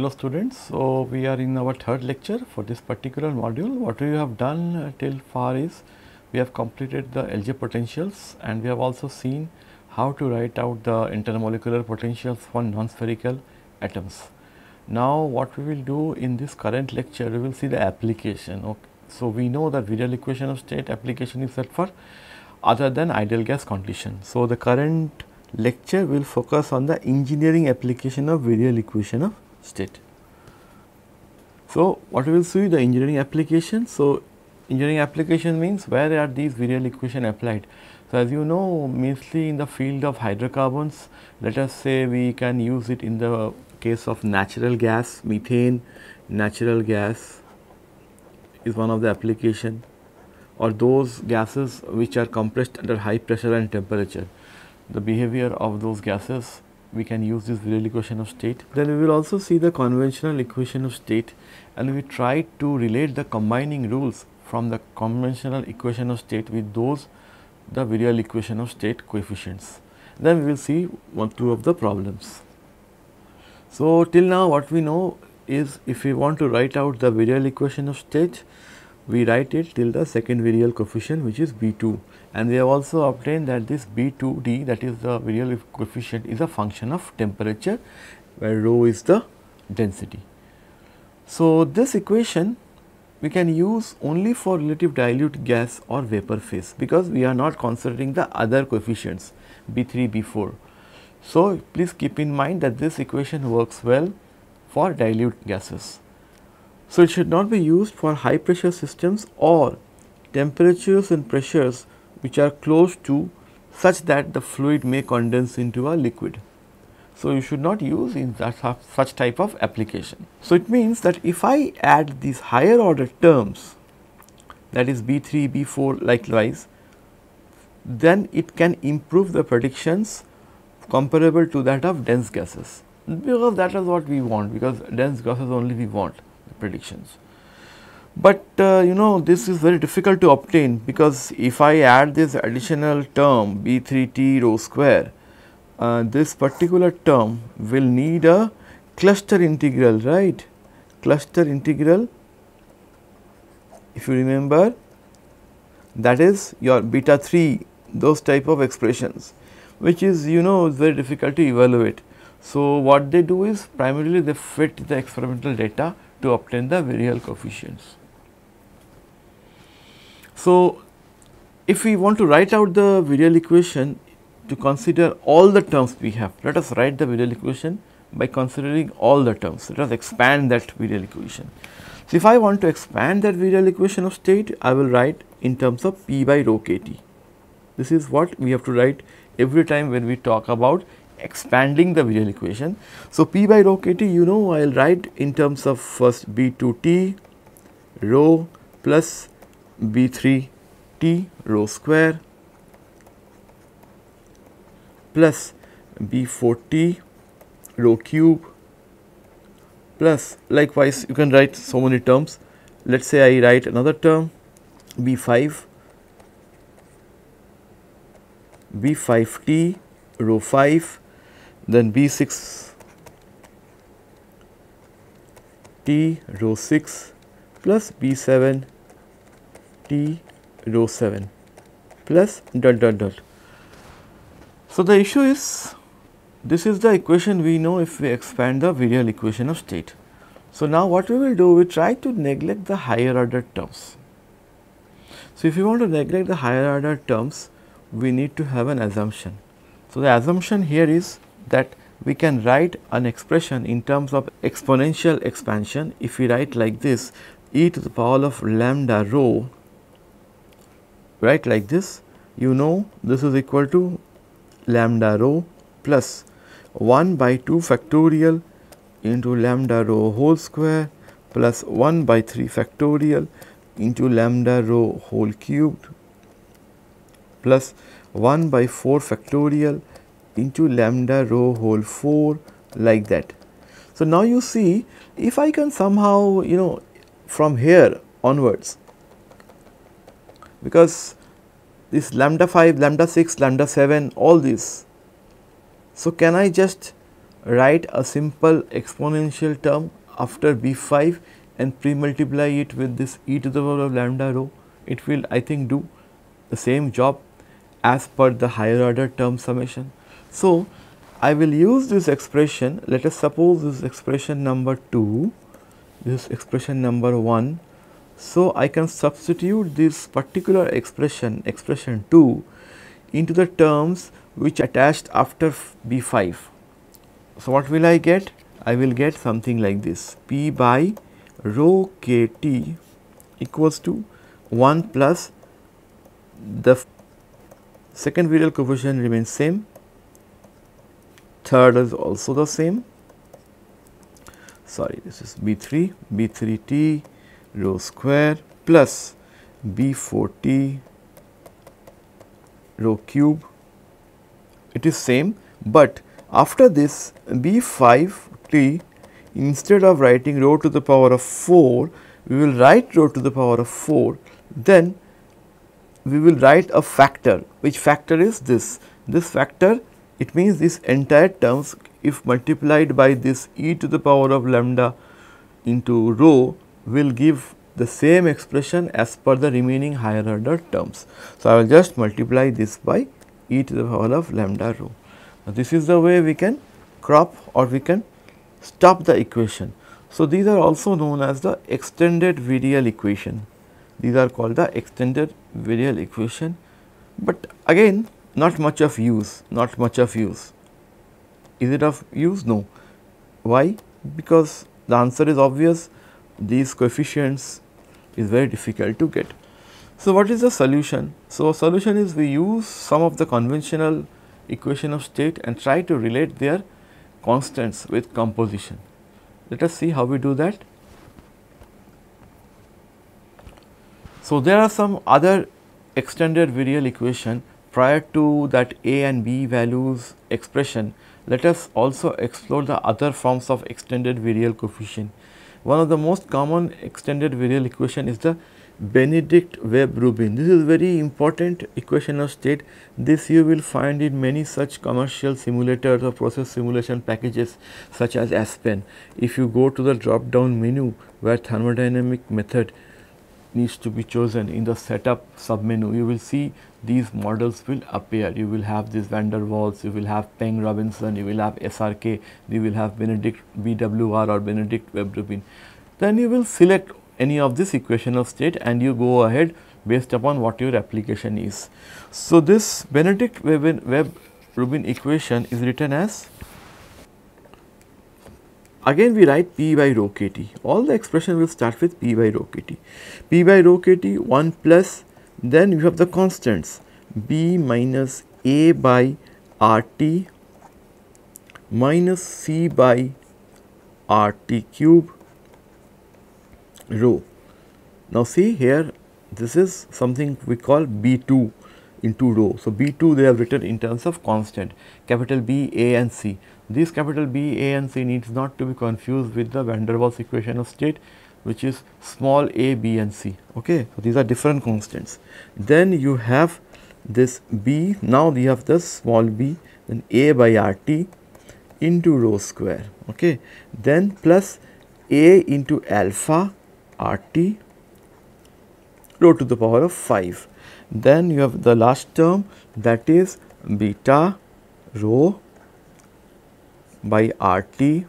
Hello students, so we are in our third lecture for this particular module. What we have done till far is we have completed the LJ potentials and we have also seen how to write out the intermolecular potentials for non-spherical atoms. Now what we will do in this current lecture, we will see the application. Okay. So we know that virial equation of state application is set for other than ideal gas condition. So the current lecture will focus on the engineering application of virial equation of state. So, what we will see the engineering application. So, engineering application means where are these virial equation applied. So, as you know mostly in the field of hydrocarbons let us say we can use it in the case of natural gas methane natural gas is one of the application or those gases which are compressed under high pressure and temperature the behavior of those gases we can use this virial equation of state. Then we will also see the conventional equation of state and we try to relate the combining rules from the conventional equation of state with those the virial equation of state coefficients. Then we will see one two of the problems. So, till now what we know is if we want to write out the virial equation of state we write it till the second virial coefficient which is B2 and we have also obtained that this B2D that is the virial coefficient is a function of temperature where rho is the density. So, this equation we can use only for relative dilute gas or vapor phase because we are not considering the other coefficients B3, B4. So, please keep in mind that this equation works well for dilute gases. So, it should not be used for high pressure systems or temperatures and pressures which are close to such that the fluid may condense into a liquid. So, you should not use in that such type of application. So, it means that if I add these higher order terms that is B3, B4 likewise, then it can improve the predictions comparable to that of dense gases because that is what we want because dense gases only we want the predictions. But uh, you know this is very difficult to obtain because if I add this additional term B3T rho square, uh, this particular term will need a cluster integral, right? Cluster integral, if you remember that is your beta 3 those type of expressions which is you know very difficult to evaluate. So, what they do is primarily they fit the experimental data to obtain the virial coefficients. So, if we want to write out the virial equation to consider all the terms we have, let us write the virial equation by considering all the terms. Let us expand that virial equation. So, if I want to expand that virial equation of state, I will write in terms of P by rho kT. This is what we have to write every time when we talk about expanding the virial equation. So, P by rho kT you know I will write in terms of first B2T rho plus B3T rho square plus B4T rho cube plus likewise you can write so many terms. Let us say I write another term B5 B5T rho 5 then B6 T rho 6 plus B7 T rho 7 plus dot dot dot. So, the issue is this is the equation we know if we expand the virial equation of state. So, now what we will do we try to neglect the higher order terms. So, if you want to neglect the higher order terms we need to have an assumption. So, the assumption here is that we can write an expression in terms of exponential expansion if we write like this e to the power of lambda rho right like this you know this is equal to lambda rho plus 1 by 2 factorial into lambda rho whole square plus 1 by 3 factorial into lambda rho whole cubed plus 1 by 4 factorial into lambda rho whole 4 like that. So, now you see if I can somehow you know from here onwards because this lambda 5, lambda 6, lambda 7 all these. So, can I just write a simple exponential term after B5 and pre-multiply it with this e to the power of lambda rho, it will I think do the same job as per the higher order term summation. So, I will use this expression, let us suppose this expression number 2, this expression number 1. So, I can substitute this particular expression, expression 2 into the terms which attached after B5. So, what will I get? I will get something like this P by rho kt equals to 1 plus the second virial coefficient remains same, third is also the same, sorry this is B3, B3t rho square plus B4t rho cube, it is same, but after this B5t instead of writing rho to the power of 4, we will write rho to the power of 4, then we will write a factor. Which factor is this. This factor it means this entire terms if multiplied by this e to the power of lambda into rho will give the same expression as per the remaining higher order terms. So, I will just multiply this by e to the power of lambda rho. Now, this is the way we can crop or we can stop the equation. So, these are also known as the extended virial equation. These are called the extended virial equation, but again not much of use, not much of use. Is it of use? No. Why? Because the answer is obvious, these coefficients is very difficult to get. So, what is the solution? So, solution is we use some of the conventional equation of state and try to relate their constants with composition. Let us see how we do that. So, there are some other extended virial equation prior to that A and B values expression. Let us also explore the other forms of extended virial coefficient. One of the most common extended virial equation is the Benedict Webb Rubin. This is very important equation of state. This you will find in many such commercial simulators or process simulation packages such as Aspen. If you go to the drop down menu where thermodynamic method needs to be chosen in the setup submenu, you will see these models will appear. You will have this van der Waals, you will have Peng Robinson, you will have SRK, you will have Benedict BWR or Benedict Webb Rubin. Then you will select any of this equation of state and you go ahead based upon what your application is. So, this Benedict Webb Rubin equation is written as Again we write P by rho kt, all the expression will start with P by rho kt. P by rho kt 1 plus then you have the constants B minus A by RT minus C by RT cube rho. Now see here this is something we call B2 into rho. So, B2 they have written in terms of constant capital B, A and C. This capital B, A and C needs not to be confused with the van der Waals equation of state which is small a, b and c. Okay. So, these are different constants. Then you have this b, now we have the small b then a by r t into rho square. Okay. Then plus a into alpha r t rho to the power of 5. Then you have the last term that is beta rho by r t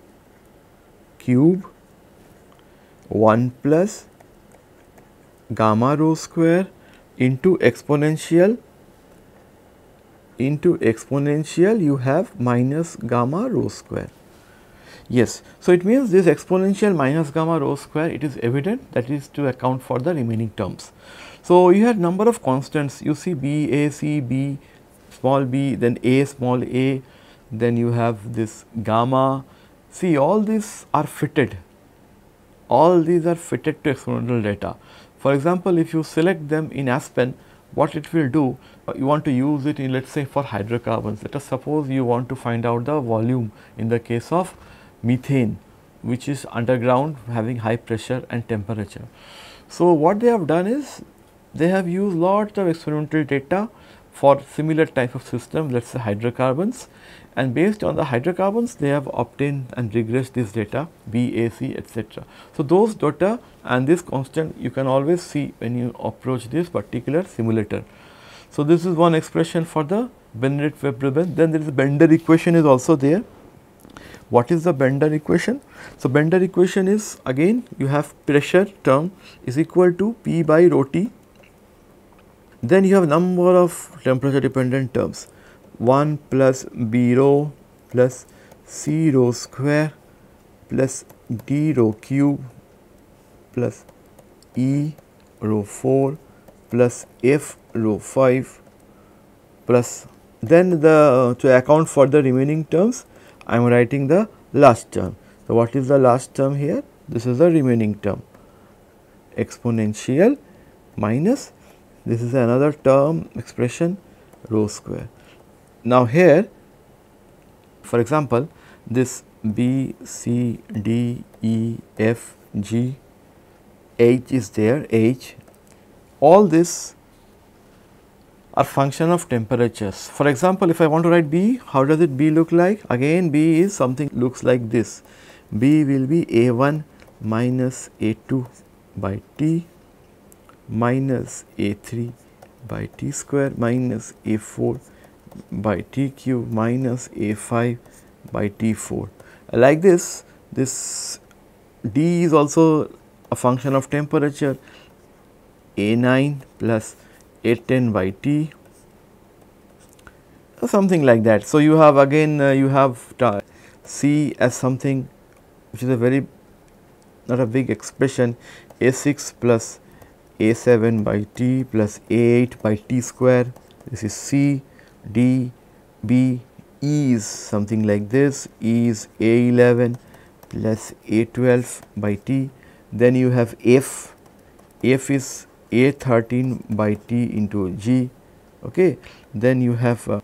cube 1 plus gamma rho square into exponential into exponential you have minus gamma rho square. Yes, so it means this exponential minus gamma rho square it is evident that is to account for the remaining terms. So, you have number of constants you see b, a, c, b, small b, then a, small a, then you have this gamma. See all these are fitted all these are fitted to experimental data. For example, if you select them in Aspen, what it will do, uh, you want to use it in let us say for hydrocarbons. Let us suppose you want to find out the volume in the case of methane which is underground having high pressure and temperature. So, what they have done is they have used lots of experimental data for similar type of system let us say hydrocarbons and based on the hydrocarbons they have obtained and regressed this data B, A, C etc. So, those data and this constant you can always see when you approach this particular simulator. So, this is one expression for the Benedict Webb then there is a Bender equation is also there. What is the Bender equation? So, Bender equation is again you have pressure term is equal to P by rho T then you have number of temperature dependent terms 1 plus b rho plus c rho square plus d rho cube plus e rho 4 plus f rho 5 plus then the to account for the remaining terms I am writing the last term. So, what is the last term here? This is the remaining term exponential minus this is another term expression rho square. Now, here for example, this B, C, D, E, F, G, H is there, H, all this are function of temperatures. For example, if I want to write B, how does it B look like? Again B is something looks like this. B will be A1 minus A2 by T minus A3 by T square minus A4 by T cube minus A5 by T4. Like this, this D is also a function of temperature A9 plus A10 by T something like that. So, you have again uh, you have C as something which is a very not a big expression A6 plus a7 by t plus a8 by t square. This is c d b e is something like this. E is a11 plus a12 by t. Then you have f. F is a13 by t into g. Okay? Then you have uh,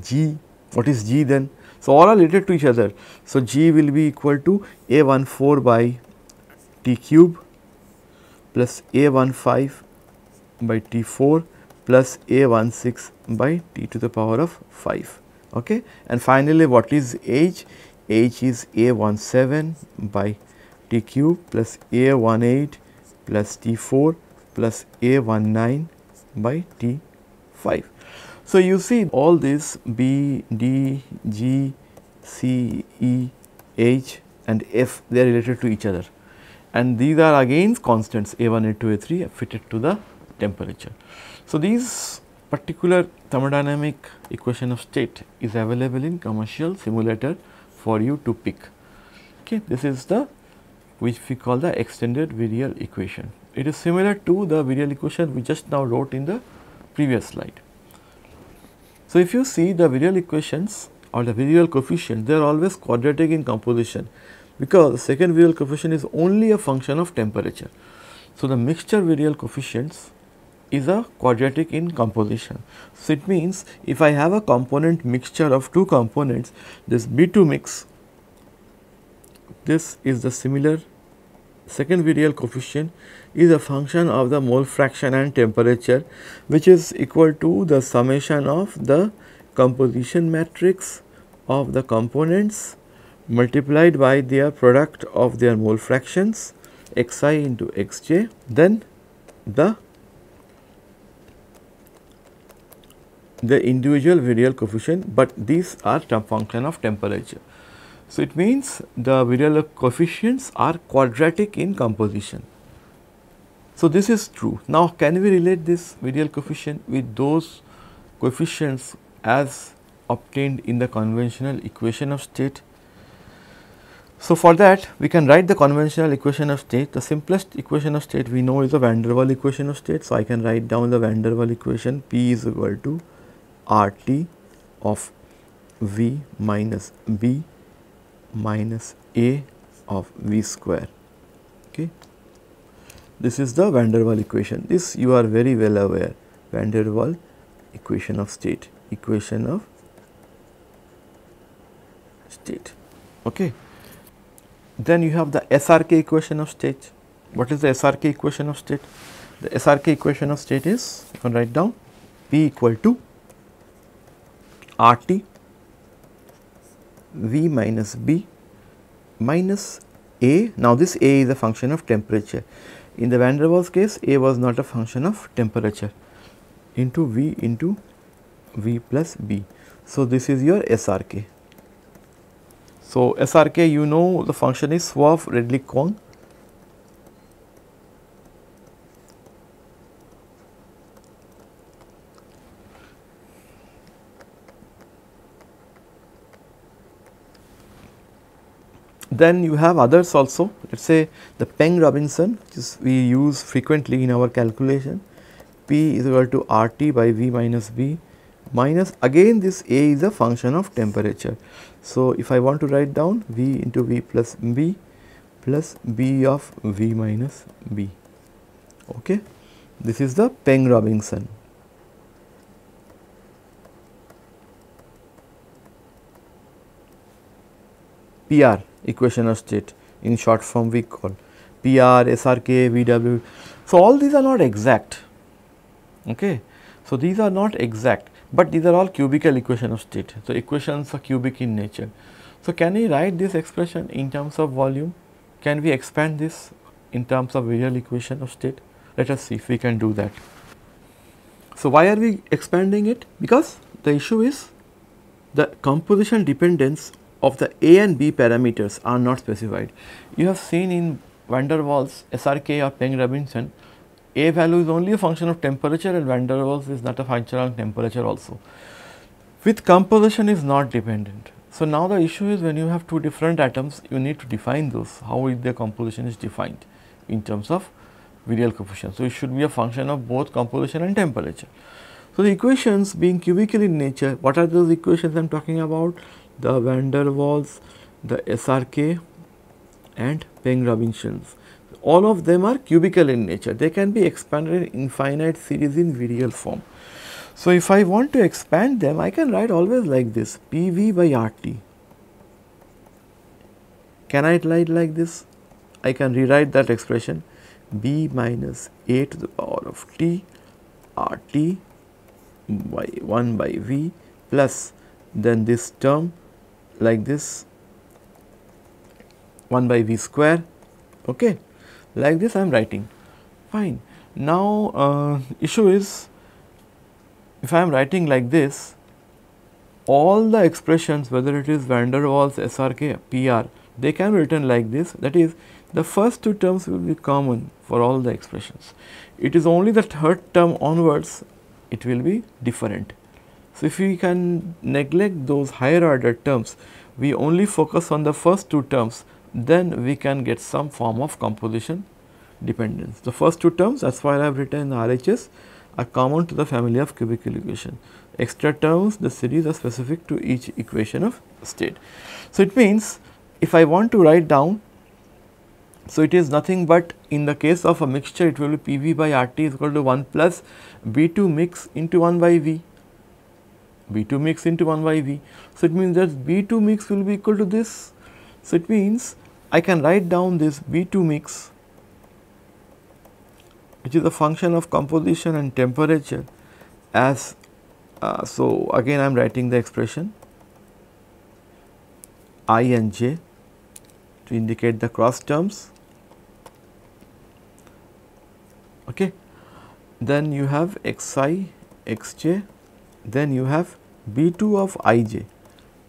g. What is g then? So all are related to each other. So g will be equal to a14 by t cube plus A15 by T4 plus A16 by T to the power of 5. Okay. And finally, what is H? H is A17 by T cube plus A18 plus T4 plus A19 by T5. So, you see all this B, D, G, C, E, H and F they are related to each other and these are again constants A1, A2, A3 fitted to the temperature. So, these particular thermodynamic equation of state is available in commercial simulator for you to pick. Okay. This is the which we call the extended virial equation. It is similar to the virial equation we just now wrote in the previous slide. So, if you see the virial equations or the virial coefficient they are always quadratic in composition because second virial coefficient is only a function of temperature. So, the mixture virial coefficients is a quadratic in composition. So, it means if I have a component mixture of two components this B2 mix this is the similar second virial coefficient is a function of the mole fraction and temperature which is equal to the summation of the composition matrix of the components multiplied by their product of their mole fractions xi into xj then the the individual virial coefficient, but these are function of temperature. So, it means the virial coefficients are quadratic in composition. So, this is true. Now, can we relate this virial coefficient with those coefficients as obtained in the conventional equation of state? So, for that we can write the conventional equation of state. The simplest equation of state we know is the van der Waals equation of state. So, I can write down the van der Waals equation P is equal to R T of V minus B minus A of V square. Okay. This is the van der Waals equation. This you are very well aware van der Waals equation of state, equation of state. Okay. Then you have the SRK equation of state. What is the SRK equation of state? The SRK equation of state is you can write down P equal to RT V minus B minus A. Now, this A is a function of temperature. In the van der Waals case, A was not a function of temperature into V into V plus B. So, this is your SRK. So, SRK you know the function is Soave-Redlich-Kwong Then you have others also. Let us say the Peng Robinson which is we use frequently in our calculation. P is equal to RT by V minus B minus again this A is a function of temperature. So, if I want to write down V into V plus B plus B of V minus B okay. This is the Peng Robinson. PR equation of state in short form we call PR, SRK, VW. So, all these are not exact. Okay. So, these are not exact, but these are all cubical equation of state. So, equations are cubic in nature. So, can we write this expression in terms of volume? Can we expand this in terms of virial equation of state? Let us see if we can do that. So, why are we expanding it? Because the issue is the composition dependence of the A and B parameters are not specified. You have seen in van der Waals, SRK or Peng Robinson, A value is only a function of temperature and van der Waals is not a function of temperature also. With composition is not dependent. So, now the issue is when you have two different atoms, you need to define those, how their composition is defined in terms of virial coefficient. So, it should be a function of both composition and temperature. So, the equations being cubical in nature, what are those equations I am talking about? the van der Waals, the SRK and Peng Robinsons. All of them are cubical in nature. They can be expanded in infinite series in virial form. So, if I want to expand them, I can write always like this PV by RT. Can I write like this? I can rewrite that expression B minus A to the power of T RT by 1 by V plus then this term like this 1 by v square okay like this I am writing fine. Now uh, issue is if I am writing like this all the expressions whether it is van der Waals, SRK, PR they can be written like this that is the first two terms will be common for all the expressions. It is only the third term onwards it will be different. So, if we can neglect those higher order terms, we only focus on the first two terms, then we can get some form of composition dependence. The first two terms that is why I have written RHS are common to the family of cubical equation. Extra terms the series are specific to each equation of state. So, it means if I want to write down so, it is nothing but in the case of a mixture it will be PV by RT is equal to 1 plus B2 mix into 1 by V. B2 mix into 1 by V. So, it means that B2 mix will be equal to this. So, it means I can write down this B2 mix which is a function of composition and temperature as uh, so again I am writing the expression I and J to indicate the cross terms. Okay. Then you have xi xj then you have B2 of ij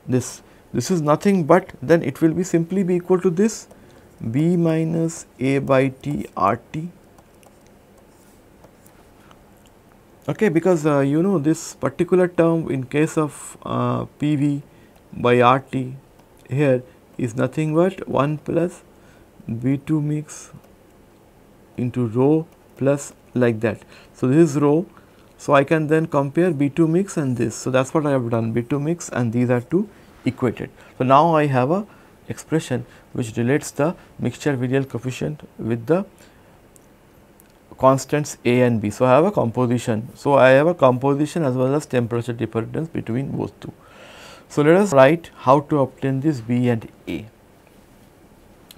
this this is nothing but then it will be simply be equal to this B minus A by T RT okay because uh, you know this particular term in case of uh, PV by RT here is nothing but 1 plus B2 mix into rho plus like that. So, this is rho so, I can then compare B2 mix and this. So, that is what I have done B2 mix and these are two equated. So, now I have a expression which relates the mixture virial coefficient with the constants A and B. So, I have a composition. So, I have a composition as well as temperature dependence between both two. So, let us write how to obtain this B and A.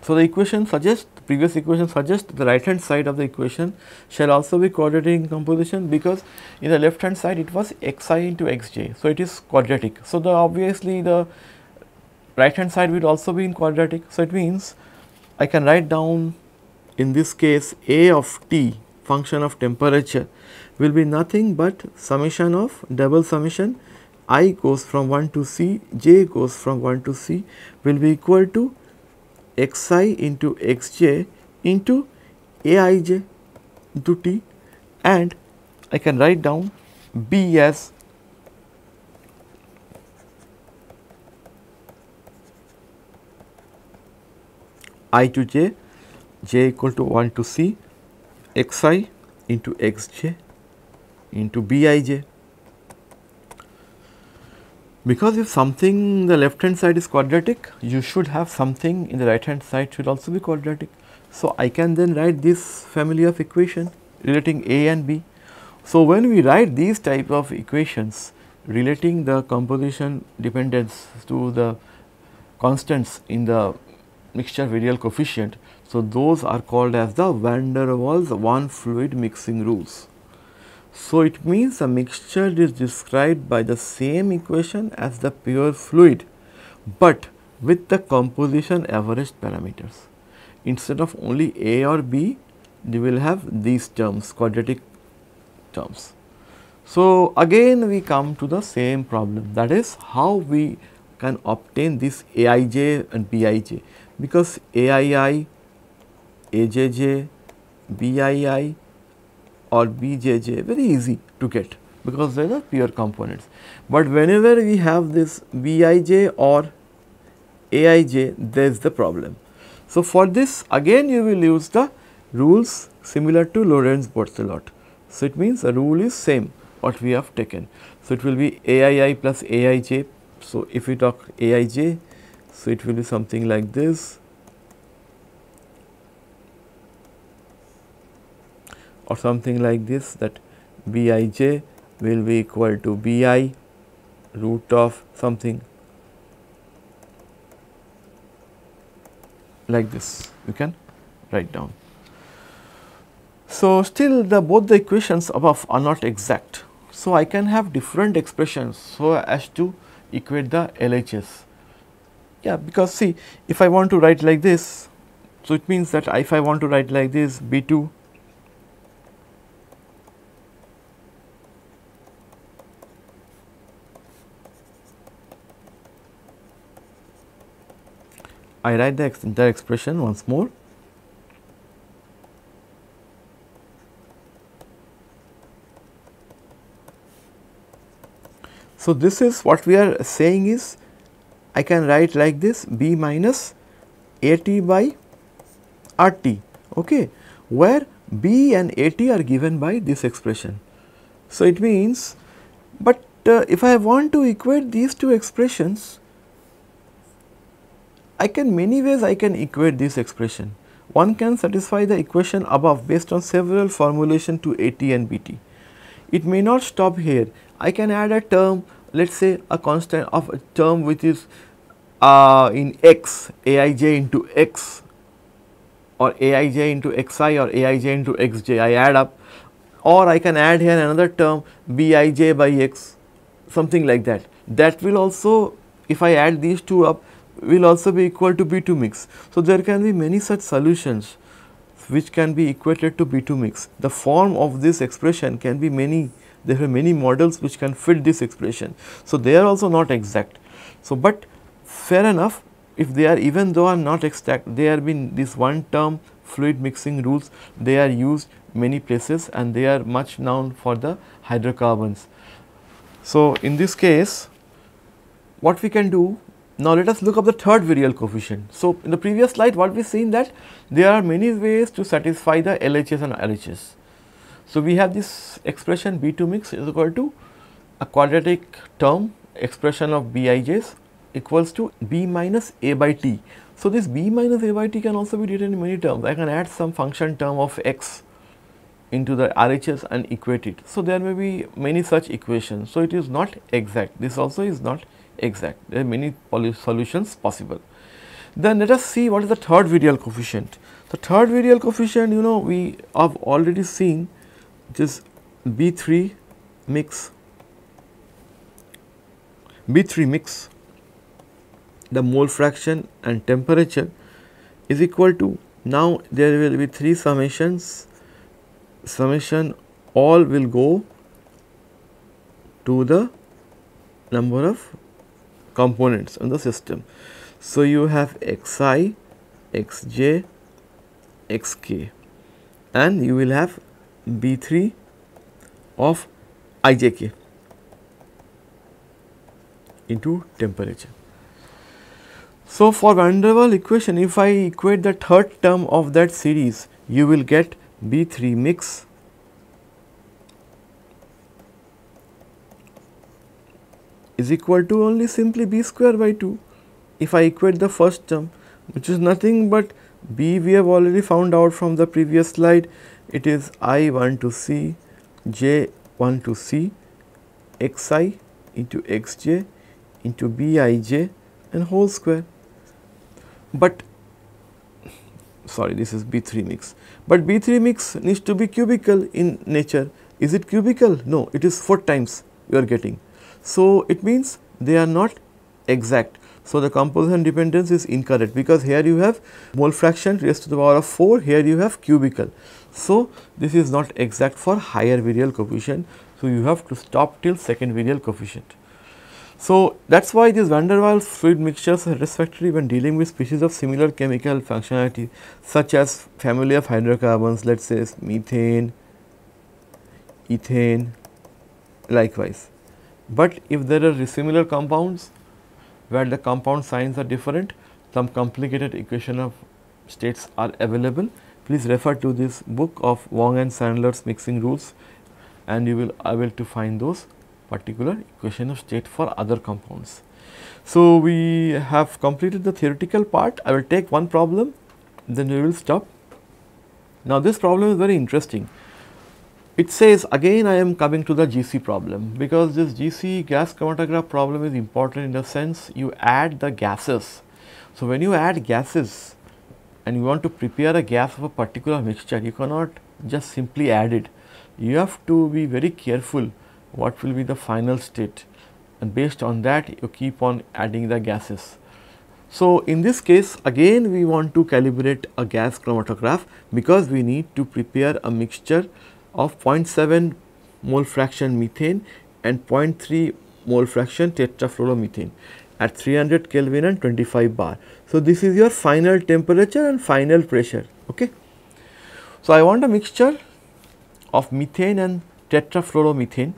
So, the equation suggests previous equation suggests the right hand side of the equation shall also be quadratic in composition because in the left hand side it was xi into xj. So, it is quadratic. So, the obviously the right hand side will also be in quadratic. So, it means I can write down in this case a of t function of temperature will be nothing but summation of double summation i goes from 1 to c, j goes from 1 to c will be equal to xi into xj into aij into t and I can write down b as i to j, j equal to 1 to c, xi into xj into bij because if something the left hand side is quadratic, you should have something in the right hand side should also be quadratic. So, I can then write this family of equation relating A and B. So, when we write these type of equations relating the composition dependence to the constants in the mixture virial coefficient. So, those are called as the van der Waals one fluid mixing rules. So, it means a mixture is described by the same equation as the pure fluid, but with the composition average parameters. Instead of only A or B, you will have these terms quadratic terms. So, again we come to the same problem that is how we can obtain this Aij and Bij because Aii, Ajj, Bii or BJJ very easy to get because they are pure components. But whenever we have this Bij or Aij there is the problem. So, for this again you will use the rules similar to Lorentz Berthelot. So, it means the rule is same what we have taken. So, it will be Aii plus Aij. So, if we talk Aij, so it will be something like this or something like this that Bij will be equal to Bi root of something like this you can write down. So, still the both the equations above are not exact. So, I can have different expressions so as to equate the LHS. Yeah, because see if I want to write like this, so it means that if I want to write like this B2 I write the entire expression once more. So, this is what we are saying is I can write like this B minus AT by RT okay, where B and AT are given by this expression. So, it means, but uh, if I want to equate these two expressions I can many ways I can equate this expression. One can satisfy the equation above based on several formulation to AT and BT. It may not stop here. I can add a term let us say a constant of a term which is uh, in x aij into x or aij into xi or aij into xj I add up or I can add here another term bij by x something like that. That will also if I add these two up will also be equal to B2 mix. So, there can be many such solutions which can be equated to B2 mix. The form of this expression can be many, there are many models which can fit this expression. So, they are also not exact. So, but fair enough if they are even though are not exact, they are been this one term fluid mixing rules, they are used many places and they are much known for the hydrocarbons. So, in this case what we can do now, let us look up the third virial coefficient. So, in the previous slide what we seen that there are many ways to satisfy the LHS and RHS. So, we have this expression B2 mix is equal to a quadratic term expression of Bij's equals to B minus A by T. So, this B minus A by T can also be written in many terms. I can add some function term of x into the RHS and equate it. So, there may be many such equations. So, it is not exact. This also is not exact. There are many solutions possible. Then let us see what is the third virial coefficient. The third virial coefficient you know we have already seen which is B3 mix B3 mix the mole fraction and temperature is equal to now there will be three summations summation all will go to the number of components in the system. So, you have xi, xj, xk and you will have B3 of ijk into temperature. So, for van der Waals equation if I equate the third term of that series you will get B3 mix is equal to only simply b square by 2 if I equate the first term which is nothing but b we have already found out from the previous slide it is i 1 to c j 1 to c x i into x j into b i j and whole square. But sorry this is B 3 mix, but B 3 mix needs to be cubical in nature. Is it cubical? No, it is 4 times you are getting. So, it means they are not exact. So, the composition dependence is incorrect because here you have mole fraction raised to the power of 4, here you have cubical. So, this is not exact for higher virial coefficient. So, you have to stop till second virial coefficient. So, that is why these van der Waals fluid mixtures are satisfactory when dealing with species of similar chemical functionality such as family of hydrocarbons let us say methane, ethane likewise. But if there are similar compounds where the compound signs are different, some complicated equation of states are available. Please refer to this book of Wong and Sandler's mixing rules and you will able to find those particular equation of state for other compounds. So, we have completed the theoretical part. I will take one problem, then we will stop. Now, this problem is very interesting. It says again I am coming to the GC problem because this GC gas chromatograph problem is important in the sense you add the gases. So, when you add gases and you want to prepare a gas of a particular mixture, you cannot just simply add it. You have to be very careful what will be the final state and based on that you keep on adding the gases. So, in this case again we want to calibrate a gas chromatograph because we need to prepare a mixture of 0.7 mole fraction methane and 0.3 mole fraction tetrafluoromethane at 300 Kelvin and 25 bar. So, this is your final temperature and final pressure. Okay. So, I want a mixture of methane and tetrafluoromethane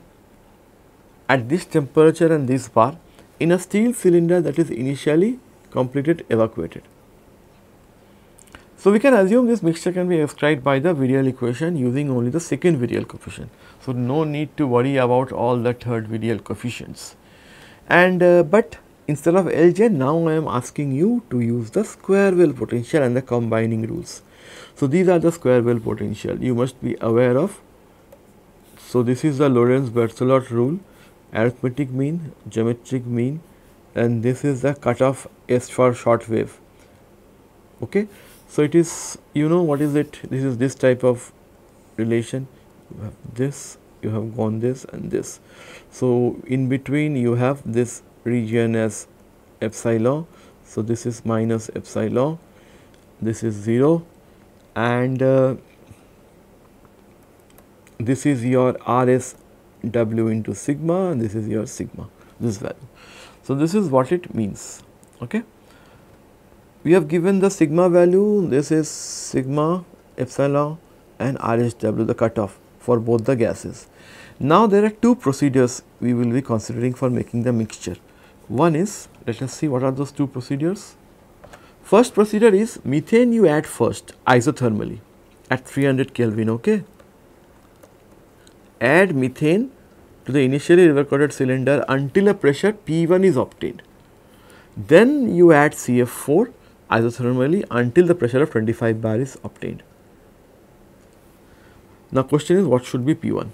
at this temperature and this bar in a steel cylinder that is initially completed evacuated. So, we can assume this mixture can be described by the virial equation using only the second virial coefficient. So, no need to worry about all the third virial coefficients. And uh, but instead of Lj now I am asking you to use the square well potential and the combining rules. So, these are the square well potential you must be aware of. So, this is the Lorentz Berthelot rule arithmetic mean, geometric mean and this is the cutoff S for short wave. Okay. So, it is you know what is it this is this type of relation you have this you have gone this and this. So, in between you have this region as epsilon. So, this is minus epsilon this is 0 and uh, this is your RS W into sigma this is your sigma this value. So, this is what it means. Okay we have given the sigma value this is sigma epsilon and RHW the cutoff for both the gases. Now there are two procedures we will be considering for making the mixture. One is let us see what are those two procedures. First procedure is methane you add first isothermally at 300 Kelvin okay. Add methane to the initially evacuated cylinder until a pressure P1 is obtained. Then you add CF4 isothermally until the pressure of 25 bar is obtained. Now, question is what should be P1?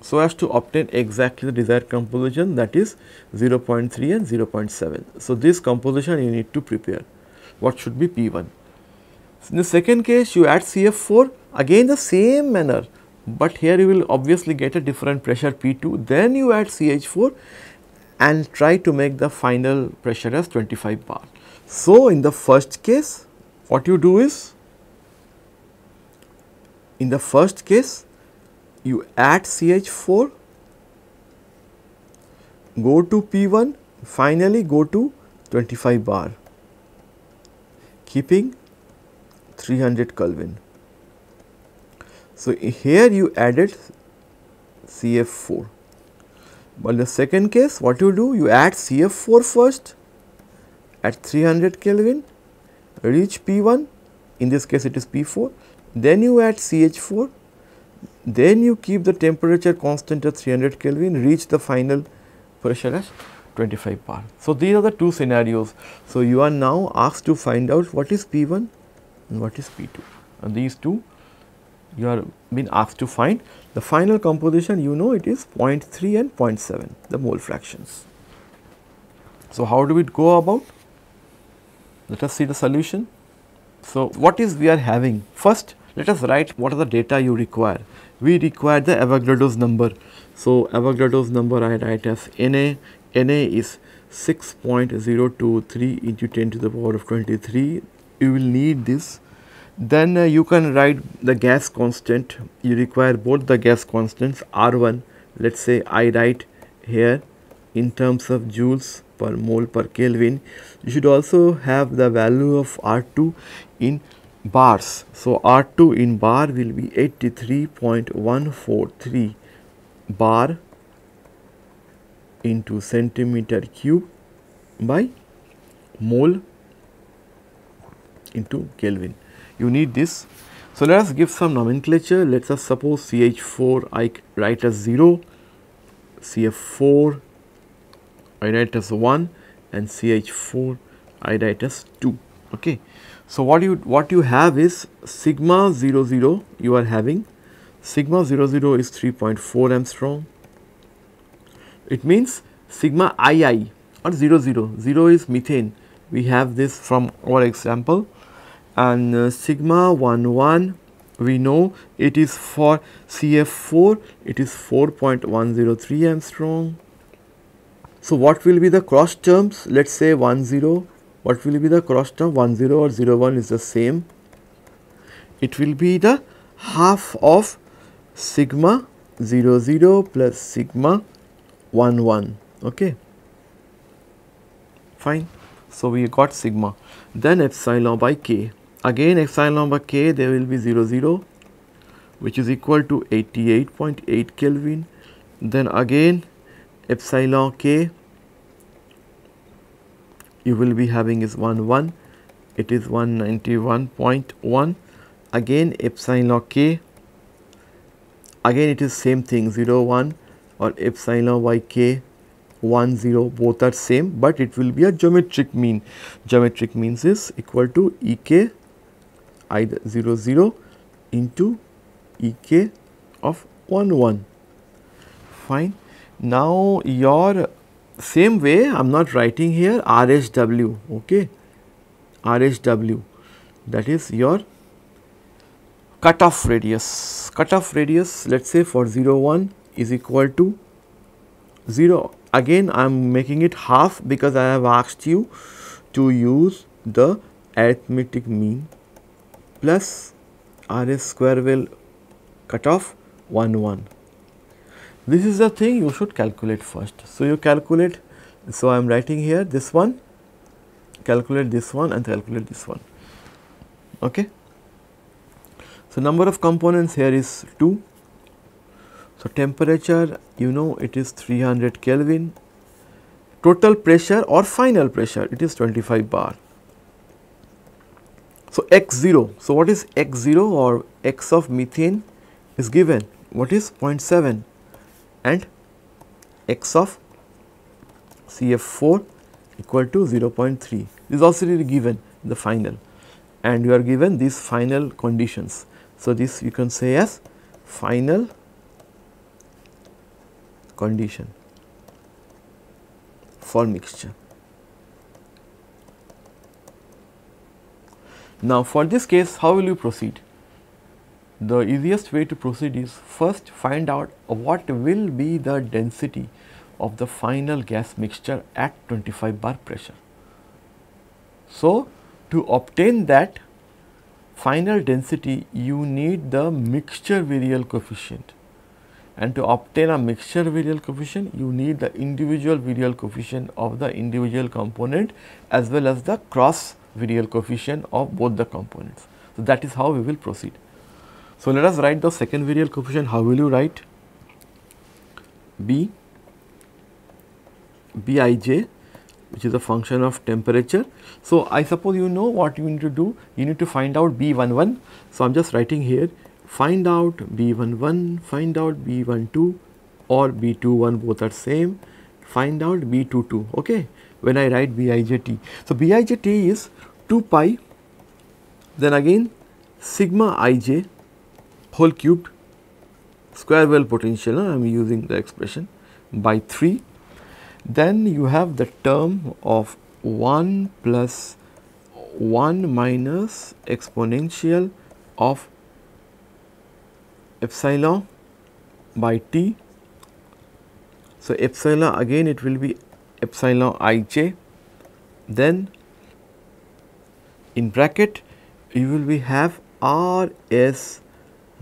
So, as to obtain exactly the desired composition that is 0.3 and 0.7. So, this composition you need to prepare. What should be P1? In the second case you add CF4 again the same manner, but here you will obviously get a different pressure P2 then you add CH4 and try to make the final pressure as 25 bar. So, in the first case what you do is in the first case you add CH4 go to P1 finally go to 25 bar keeping 300 Kelvin. So, here you added CF4, but in the second case what you do you add CF4 first at 300 Kelvin reach P1 in this case it is P4 then you add CH4 then you keep the temperature constant at 300 Kelvin reach the final pressure as 25 bar. So, these are the two scenarios. So, you are now asked to find out what is P1 and what is P2 and these two you are being asked to find the final composition you know it is 0.3 and 0.7 the mole fractions. So, how do we go about? Let us see the solution. So, what is we are having? First let us write what are the data you require. We require the Avogadro's number. So, Avogadro's number I write as Na, Na is 6.023 into 10 to the power of 23 you will need this then uh, you can write the gas constant you require both the gas constants R1 let us say I write here in terms of joules per mole per Kelvin you should also have the value of R2 in bars. So, R2 in bar will be 83.143 bar into centimeter cube by mole into Kelvin. You need this. So, let us give some nomenclature. Let us suppose CH4 I write as 0, CF4 I write as 1 and CH4 I write as 2. Okay. So, what you what you have is sigma 0 0 you are having sigma 0 0 is 3.4 Angstrom. It means sigma II or 0 0, 0 is methane we have this from our example and uh, sigma 1 1 we know it is for CF4 it is 4.103 Angstrom. So, what will be the cross terms? Let us say 1 0 what will be the cross term? 1 0 or 0 1 is the same. It will be the half of sigma 0 0 plus sigma 1 1 okay. Fine. So, we got sigma. Then epsilon by k. Again epsilon by k there will be 0 0 which is equal to 88.8 Kelvin. Then again epsilon k you will be having is 1 1 it is 191.1 again epsilon k. Again it is same thing 0 1 or epsilon y k 1 0 both are same, but it will be a geometric mean. Geometric means is equal to E k either 0 0 into E k of 1 1 fine. Now, your same way I am not writing here RSW okay? RSW that is your cutoff radius. Cutoff radius let us say for 0 1 is equal to 0 again I am making it half because I have asked you to use the arithmetic mean plus RS square well cutoff 1 1. This is the thing you should calculate first. So, you calculate, so I am writing here this one, calculate this one and calculate this one. Okay. So, number of components here is 2 so, temperature you know it is 300 Kelvin, total pressure or final pressure it is 25 bar. So, x 0, so what is x 0 or x of methane is given what is 0.7 and x of CF4 equal to 0.3 this is also given the final and you are given these final conditions. So, this you can say as final condition for mixture. Now, for this case how will you proceed? The easiest way to proceed is first find out what will be the density of the final gas mixture at 25 bar pressure. So, to obtain that final density you need the mixture virial coefficient and to obtain a mixture virial coefficient you need the individual virial coefficient of the individual component as well as the cross virial coefficient of both the components. So, that is how we will proceed. So, let us write the second virial coefficient how will you write B Bij which is a function of temperature. So, I suppose you know what you need to do you need to find out B11. So, I am just writing here find out B11 find out B12 or B21 both are same find out B22 okay when I write Bijt. So, Bijt is 2 pi then again sigma ij whole cubed square well potential I am using the expression by 3 then you have the term of 1 plus 1 minus exponential of epsilon by t. So, epsilon again it will be epsilon ij. Then in bracket you will be have r s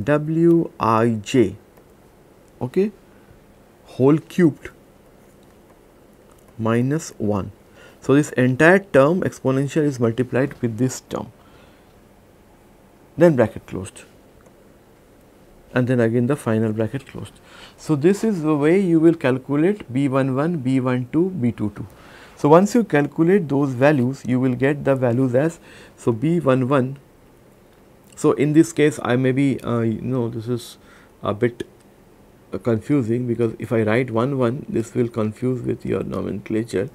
w i j okay whole cubed minus 1. So, this entire term exponential is multiplied with this term then bracket closed and then again the final bracket closed. So, this is the way you will calculate B11, B12, B22. So, once you calculate those values you will get the values as so B11. So, in this case I may be uh, you know this is a bit confusing because if I write 1 1 this will confuse with your nomenclature.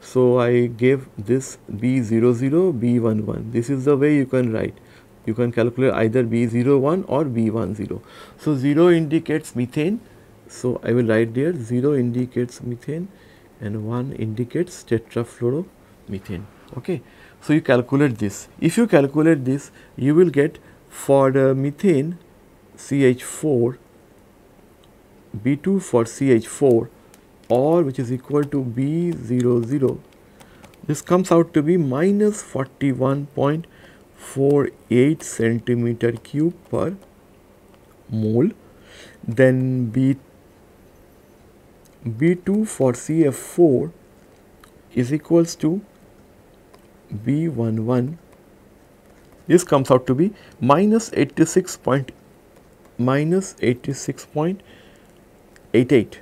So, I gave this B00 B11 this is the way you can write you can calculate either B01 or B10. So, 0 indicates methane. So, I will write there 0 indicates methane and 1 indicates tetrafluoromethane. Okay. So, you calculate this. If you calculate this, you will get for the methane CH4 B2 for CH4 or which is equal to B00 this comes out to be minus 41.48 centimeter cube per mole then B B2 for CF4 is equals to B11 this comes out to be minus 86 point minus 86 point 88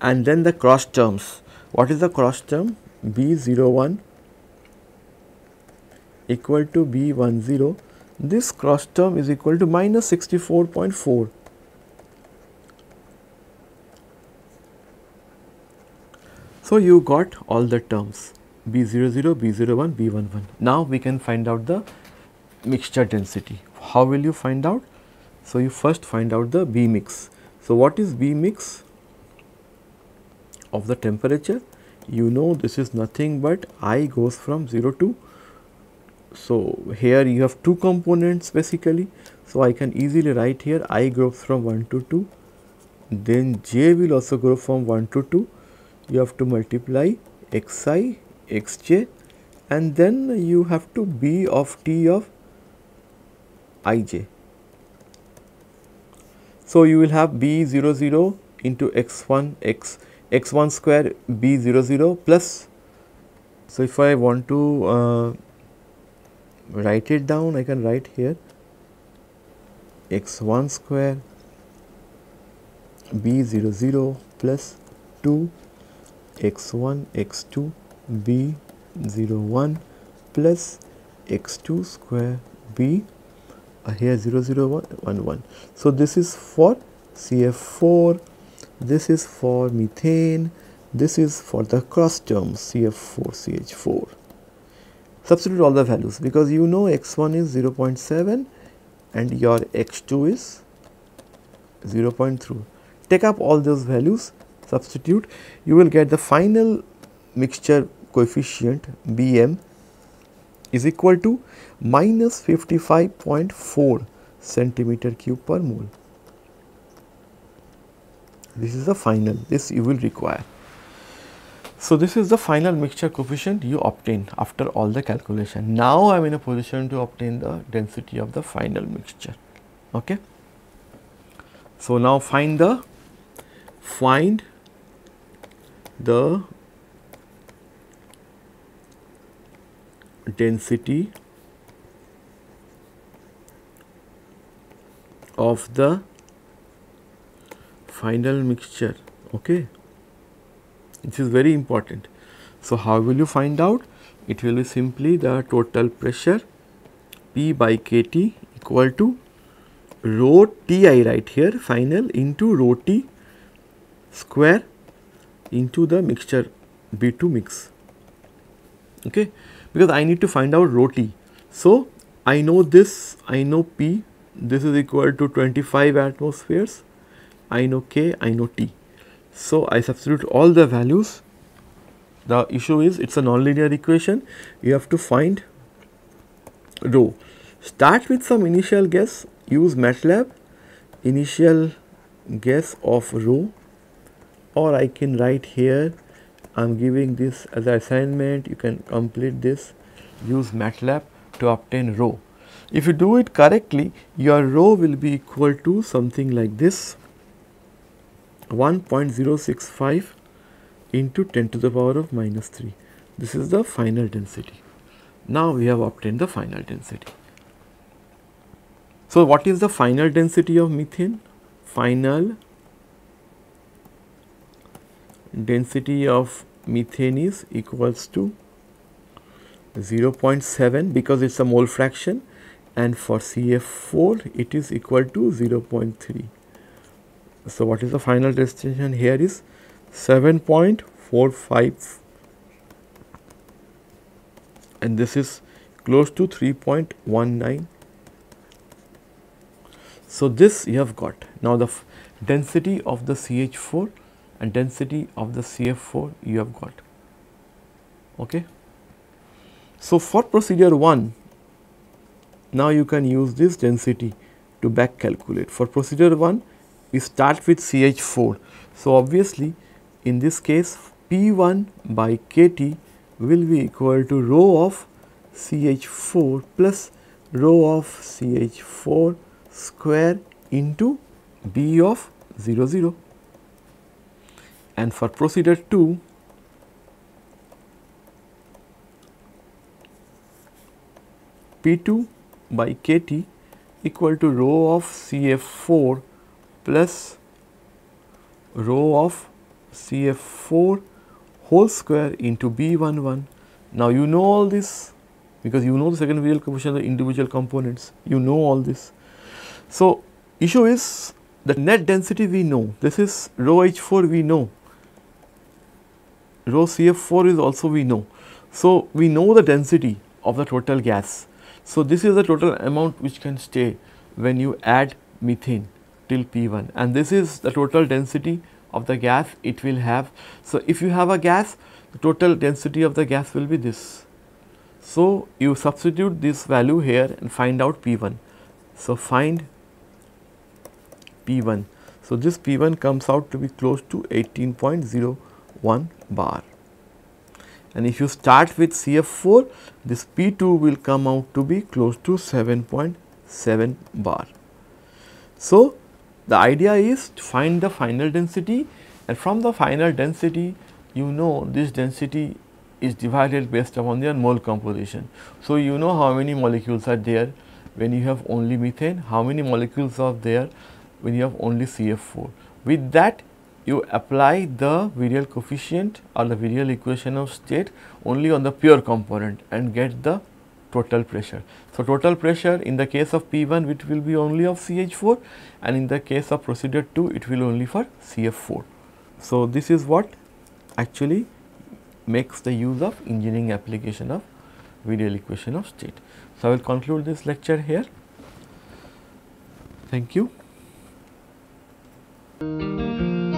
and then the cross terms. What is the cross term? B01 equal to b10 this cross term is equal to minus 64.4 so you got all the terms b00 b01 b11 now we can find out the mixture density how will you find out? So, you first find out the B mix. So, what is B mix of the temperature? You know this is nothing but I goes from 0 to. So, here you have two components basically. So, I can easily write here I goes from 1 to 2 then j will also grow from 1 to 2 you have to multiply xi xj and then you have to b of t of ij. So, you will have b 0 0 into x 1 x x 1 square b 0 0 plus. So, if I want to uh, write it down I can write here x 1 square b 0 0 plus 2 x 1 x 2 b 0 1 plus x 2 square b. Uh, here 0 0 1 1 1 so this is for cf4 this is for methane this is for the cross term cf4 ch4 substitute all the values because you know x1 is 0 0.7 and your x2 is 0 0.3 take up all those values substitute you will get the final mixture coefficient Bm is equal to minus 55.4 centimeter cube per mole. This is the final, this you will require. So, this is the final mixture coefficient you obtain after all the calculation. Now, I am in a position to obtain the density of the final mixture. Okay. So, now find the find the density of the final mixture okay? This is very important. So how will you find out? It will be simply the total pressure p by kt equal to rho t I write here final into rho t square into the mixture B2 mix. Okay? Because I need to find out rho t. So, I know this I know P this is equal to 25 atmospheres. I know K I know T. So, I substitute all the values. The issue is it is a nonlinear equation. You have to find rho. Start with some initial guess. Use MATLAB. Initial guess of rho or I can write here I am giving this as an assignment you can complete this use MATLAB to obtain rho. If you do it correctly your rho will be equal to something like this 1.065 into 10 to the power of minus 3. This is the final density. Now we have obtained the final density. So, what is the final density of methane? Final density of methane is equals to 0.7 because it is a mole fraction and for CF4 it is equal to 0.3. So, what is the final destination here is 7.45 and this is close to 3.19 so, this you have got. Now, the density of the CH4 and density of the CF4 you have got. Okay. So, for procedure 1, now you can use this density to back calculate. For procedure 1, we start with CH4. So, obviously, in this case P1 by KT will be equal to rho of CH4 plus rho of CH4 square into B of 0 0 and for procedure 2 P2 by KT equal to rho of CF4 plus rho of CF4 whole square into B11. Now, you know all this because you know the second virial coefficient of the individual components, you know all this. So, issue is the net density we know, this is rho H4 we know, rho CF4 is also we know. So, we know the density of the total gas. So, this is the total amount which can stay when you add methane till P1 and this is the total density of the gas it will have. So, if you have a gas the total density of the gas will be this. So, you substitute this value here and find out P1. So, find P1. So, this P1 comes out to be close to 18.01 bar and if you start with CF4 this P2 will come out to be close to 7.7 bar. So, the idea is to find the final density and from the final density you know this density is divided based upon their mole composition. So, you know how many molecules are there when you have only methane, how many molecules are there when you have only CF4. With that you apply the virial coefficient or the virial equation of state only on the pure component and get the total pressure. So, total pressure in the case of P1 it will be only of CH4 and in the case of procedure 2 it will only for CF4. So, this is what actually makes the use of engineering application of virial equation of state. So, I will conclude this lecture here. Thank you. Thank you.